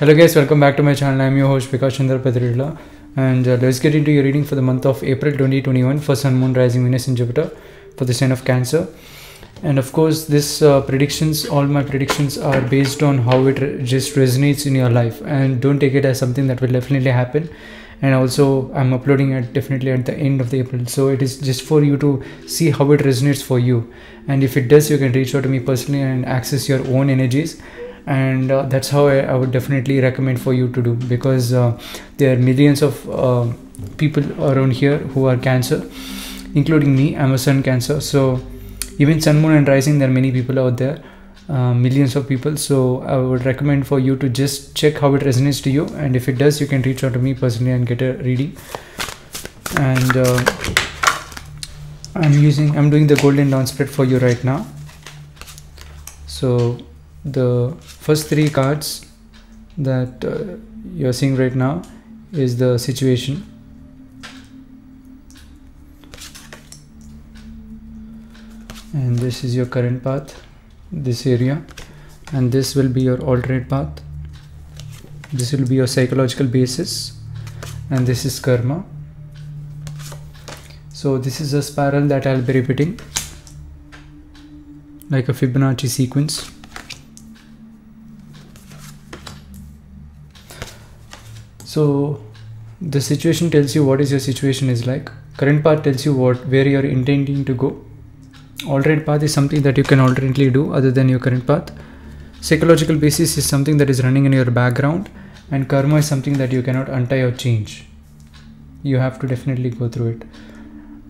Hello guys, welcome back to my channel. I'm your host Vikas Chandra Pediredla and uh, let's get into your reading for the month of April 2021 for Sun, Moon, Rising, Venus and Jupiter for the sign of Cancer. And of course, this uh, predictions, all my predictions are based on how it re- just resonates in your life and don't take it as something that will definitely happen. And also, I'm uploading it definitely at the end of the April, so it is just for you to see how it resonates for you. And if it does, you can reach out to me personally and access your own energies and uh, that's how I, I, would definitely recommend for you to do because uh, there are millions of uh, people around here who are cancer including me. I'm a sun cancer. So even sun moon and rising there are many people out there uh, millions of people. So i would recommend for you to just check how it resonates to you. And if it does you can reach out to me personally and get a reading. And uh, i'm using i'm doing the golden dawn spread for you right now. So the first three cards that uh, you're seeing right now is the situation. And this is your current path this area. And this will be your alternate path. This will be your psychological basis. And this is karma. So this is a spiral that I'll be repeating like a Fibonacci sequence so the situation tells you what is your situation is like. Current path tells you what where you're intending to go. Alternate path is something that you can alternately do other than your current path. Psychological basis is something that is running in your background and karma is something that you cannot untie or change. You have to definitely go through it.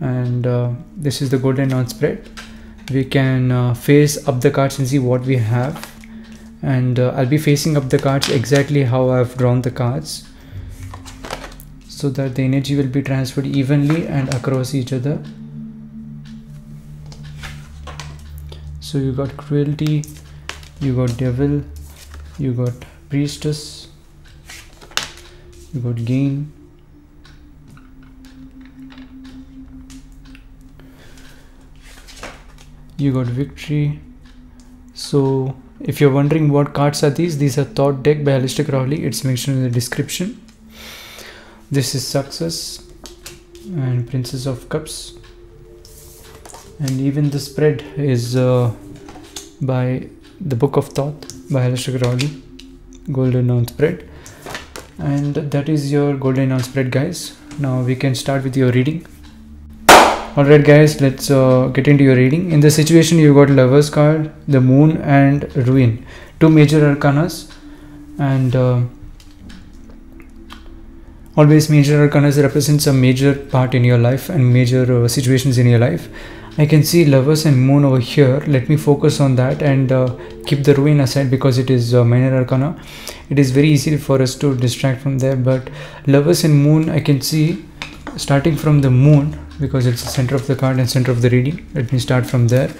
And uh, this is the golden dawn spread. We can uh, face up the cards and see what we have. And uh, I'll be facing up the cards exactly how I've drawn the cards so that the energy will be transferred evenly and across each other. So you got cruelty you got devil you got priestess you got gain. You got victory. So if you're wondering what cards are these these are Thoth deck by Aleister Crowley. It's mentioned in the description this is success and princess of cups. And even the spread is uh, by the book of Thoth by Aleister Crowley golden dawn spread and that is your golden dawn spread guys. Now we can start with your reading. Alright guys let's uh, get into your reading. In the situation you got lovers card the moon and ruin two major arcanas. And uh, always major arcanas represents a major part in your life and major uh, situations in your life. I can see lovers and moon over here. Let me focus on that and uh, keep the ruin aside because it is uh, minor arcana. It is very easy for us to distract from there but lovers and moon I can see starting from the moon because it's the center of the card and center of the reading. Let me start from there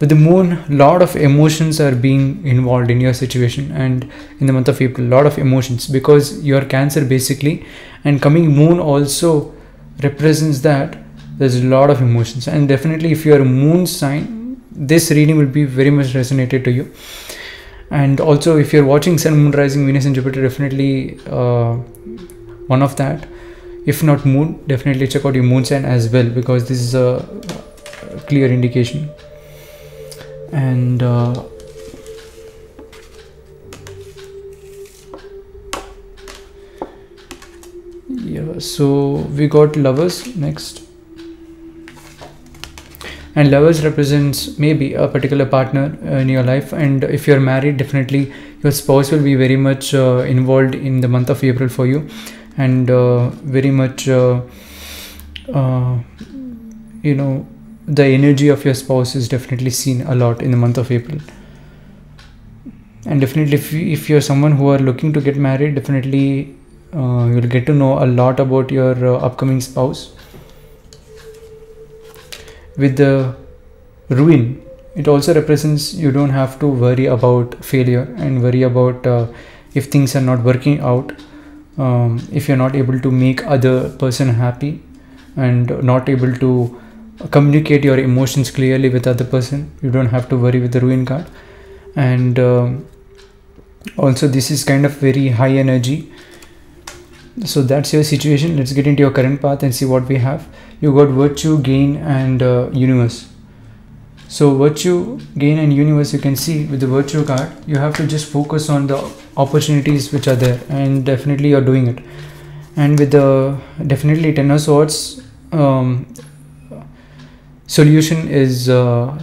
with the moon lot of emotions are being involved in your situation. And in the month of april lot of emotions. Because you are cancer basically. And coming moon also represents that there's a lot of emotions. And definitely if you're a moon sign this reading will be very much resonated to you. And also if you're watching sun moon rising venus and jupiter definitely uh, one of that. If not moon definitely check out your moon sign as well. Because this is a clear indication and uh, yeah so we got lovers next. And lovers represents maybe a particular partner in your life. And if you're married definitely your spouse will be very much uh, involved in the month of april for you. And uh, very much uh, uh, you know the energy of your spouse is definitely seen a lot in the month of april. And definitely if, you, if you're someone who are looking to get married definitely uh, you'll get to know a lot about your uh, upcoming spouse. With the ruin it also represents you don't have to worry about failure and worry about uh, if things are not working out um, if you're not able to make other person happy and not able to communicate your emotions clearly with other person. You don't have to worry with the ruin card. And um, also this is kind of very high energy. So that's your situation. Let's get into your current path and see what we have. You got virtue gain and uh, universe. So virtue gain and universe you can see with the virtue card you have to just focus on the opportunities which are there and definitely you're doing it. And with the definitely ten of swords um, solution is uh,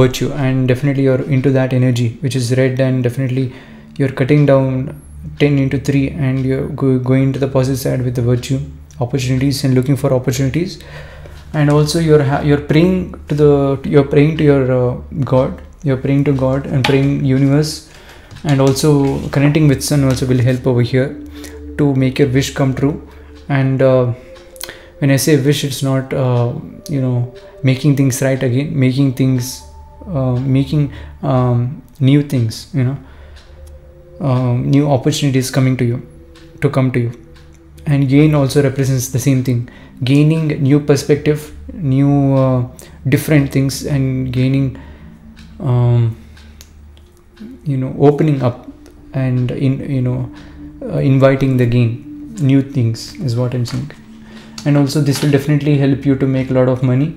virtue and definitely you're into that energy which is red and definitely you're cutting down 10 into 3 and you're go, going to the positive side with the virtue opportunities and looking for opportunities. And also you're you're praying to the you're praying to your uh, god you're praying to god and praying universe and also connecting with sun also will help over here to make your wish come true. And uh, when i say wish it's not uh, you know making things right again making things uh, making um, new things you know um, new opportunities coming to you to come to you. And gain also represents the same thing. Gaining new perspective new uh, different things and gaining um, you know opening up and in you know uh, inviting the gain new things is what i'm saying and also this will definitely help you to make a lot of money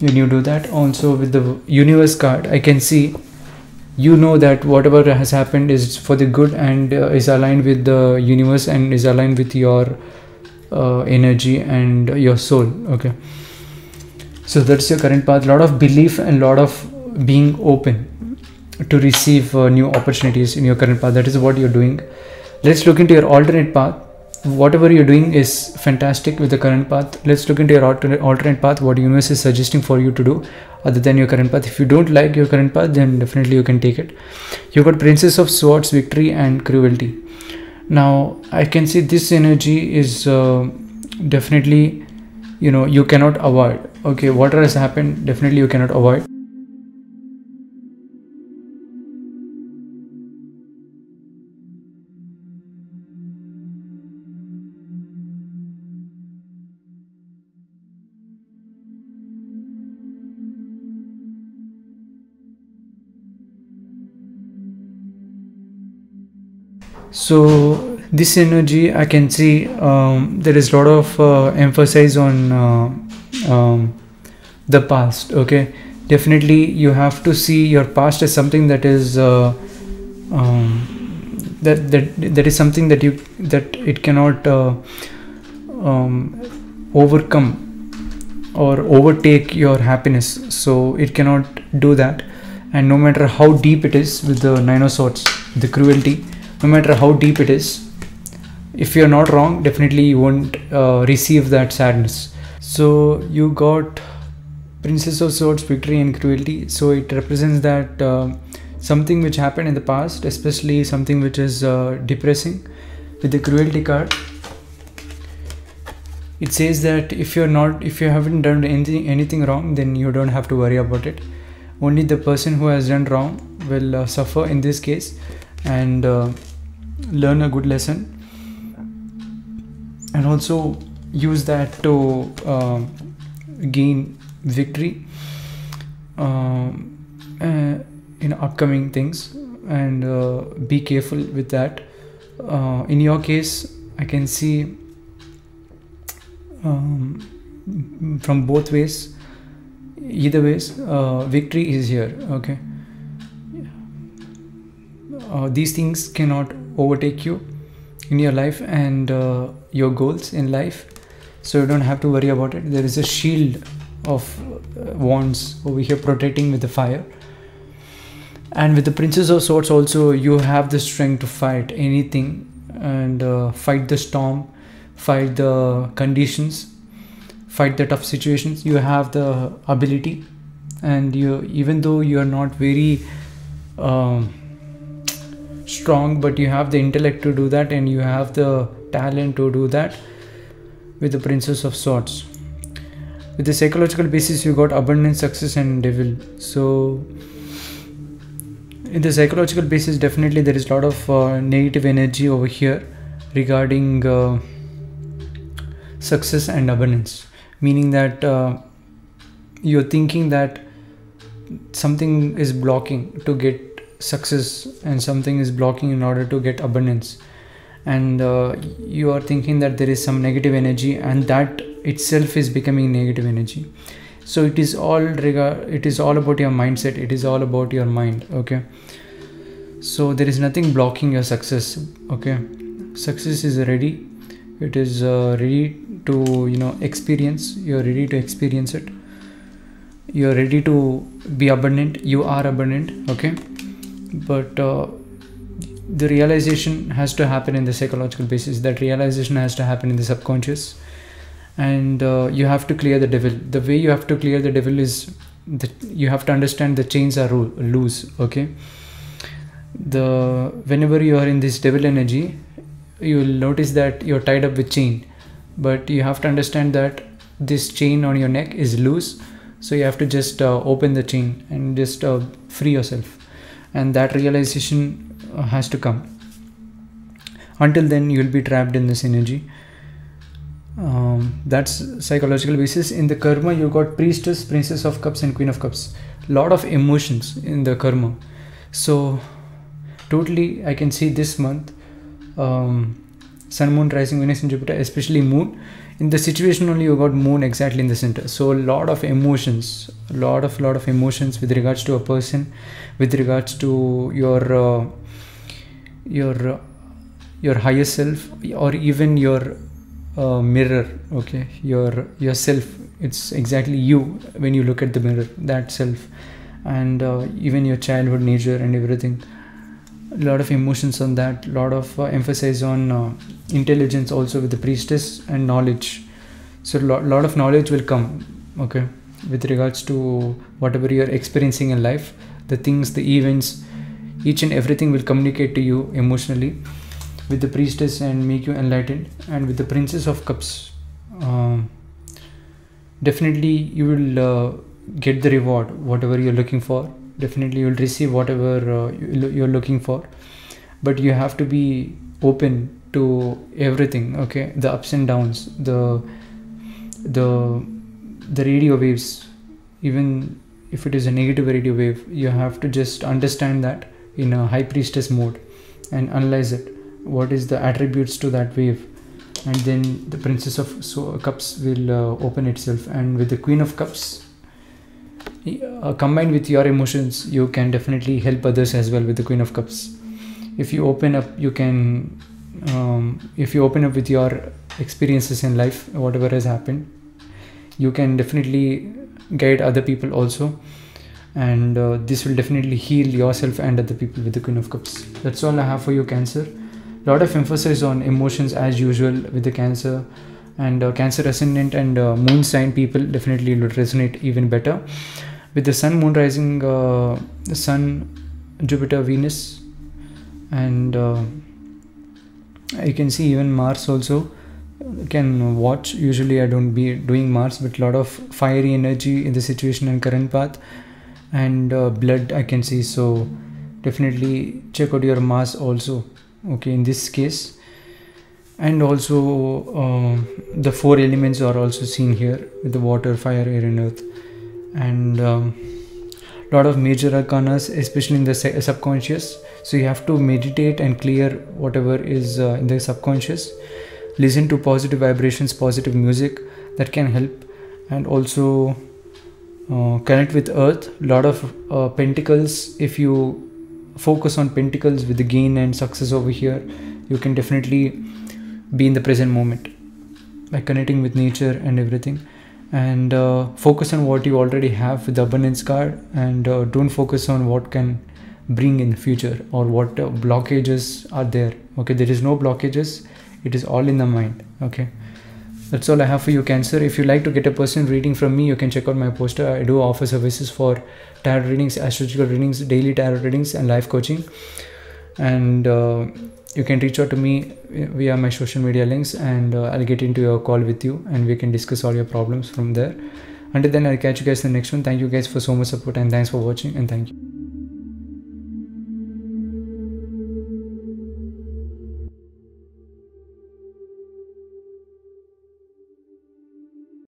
when you do that. Also with the universe card i can see you know that whatever has happened is for the good and uh, is aligned with the universe and is aligned with your uh, energy and your soul okay? So that's your current path. A lot of belief and a lot of being open to receive uh, new opportunities in your current path. That is what you're doing. Let's look into your alternate path whatever you're doing is fantastic with the current path. Let's look into your alternate, path. What universe is suggesting for you to do other than your current path. If you don't like your current path then definitely you can take it. You got princess of swords victory and cruelty. Now i can see this energy is uh, definitely you know you cannot avoid. Okay whatever has happened? Definitely you cannot avoid so this energy i can see um, there is a lot of uh, emphasis on uh, um, the past okay? Definitely you have to see your past as something that is uh, um, that that that is something that you that it cannot uh, um, overcome or overtake your happiness. So it cannot do that. And no matter how deep it is with the nine of swords the cruelty no matter how deep it is if you're not wrong definitely you won't uh, receive that sadness. So you got princess of swords victory and cruelty. So it represents that uh, something which happened in the past especially something which is uh, depressing with the cruelty card. It says that if you're not if you haven't done anything anything wrong then you don't have to worry about it. Only the person who has done wrong will uh, suffer in this case. And uh, learn a good lesson and also use that to uh, gain victory uh, uh, in upcoming things and uh, be careful with that. Uh, in your case i can see um, from both ways either ways uh, victory is here okay? These things cannot overtake you in your life and uh, your goals in life. So you don't have to worry about it. There is a shield of uh, wands over here protecting with the fire. And with the princess of swords also you have the strength to fight anything and uh, fight the storm fight the conditions fight the tough situations. You have the ability and you even though you are not very um, strong but you have the intellect to do that and you have the talent to do that with the princess of swords. With the psychological basis you got abundance success and devil. So in the psychological basis definitely there is a lot of uh, negative energy over here regarding uh, success and abundance. Meaning that uh, you're thinking that something is blocking to get success and something is blocking in order to get abundance. And uh, you are thinking that there is some negative energy and that itself is becoming negative energy. So it is all regard it is all about your mindset. It is all about your mind okay? So there is nothing blocking your success okay? Success is ready. It is uh, ready to you know experience. You're ready to experience it. You're ready to be abundant. You are abundant okay but uh, the realization has to happen in the psychological basis. That realization has to happen in the subconscious. And uh, you have to clear the devil. The way you have to clear the devil is that you have to understand the chains are loose okay? The whenever you are in this devil energy you will notice that you're tied up with chain. But you have to understand that this chain on your neck is loose. So you have to just uh, open the chain and just uh, free yourself and that realization uh, has to come. Until then you will be trapped in this energy. Um, that's psychological basis. In the karma you got priestess princess of cups and queen of cups. Lot of emotions in the karma. So totally i can see this month um, sun moon rising venus and jupiter especially moon in the situation only you got moon exactly in the center. So a lot of emotions a lot of lot of emotions with regards to a person with regards to your uh, your uh, your higher self or even your uh, mirror okay? Your yourself. It's exactly you when you look at the mirror that self. And uh, even your childhood nature and everything a lot of emotions on that a lot of uh, emphasis on uh, intelligence also with the priestess and knowledge. So a lot, lot of knowledge will come okay with regards to whatever you're experiencing in life the things the events each and everything will communicate to you emotionally with the priestess and make you enlightened and with the princess of cups. Um, definitely you will uh, get the reward whatever you're looking for definitely you will receive whatever uh, you're looking for. But you have to be open to everything okay? The ups and downs the the the radio waves. Even if it is a negative radio wave you have to just understand that in a high priestess mode and analyze it. What is the attributes to that wave? And then the princess of so cups will uh, open itself. And with the queen of cups uh, combined with your emotions you can definitely help others as well with the queen of cups. If you open up you can um, if you open up with your experiences in life whatever has happened you can definitely guide other people also. And uh, this will definitely heal yourself and other people with the queen of cups. That's all i have for you cancer. Lot of emphasis on emotions as usual with the cancer. And uh, cancer ascendant and uh, moon sign people definitely will resonate even better with the sun moon rising uh, the sun jupiter venus and uh, you can see even mars also can watch. Usually i don't be doing mars but a lot of fiery energy in the situation and current path and uh, blood i can see. So definitely check out your mars also okay in this case. And also uh, the four elements are also seen here with the water fire air and earth and um, lot of major arcanas especially in the subconscious. So you have to meditate and clear whatever is uh, in the subconscious. Listen to positive vibrations positive music that can help. And also uh, connect with earth. Lot of uh, pentacles. If you focus on pentacles with the gain and success over here you can definitely be in the present moment by connecting with nature and everything and uh, focus on what you already have with the abundance card and uh, don't focus on what can bring in the future or what uh, blockages are there okay there is no blockages it is all in the mind okay that's all I have for you Cancer. If you like to get a personal reading from me, you can check out my poster. I do offer services for tarot readings, astrological readings, daily tarot readings, and life coaching. And uh, you can reach out to me via my social media links, and uh, I'll get into a call with you, and we can discuss all your problems from there. Until then, I'll catch you guys in the next one. Thank you guys for so much support, and thanks for watching, and thank you.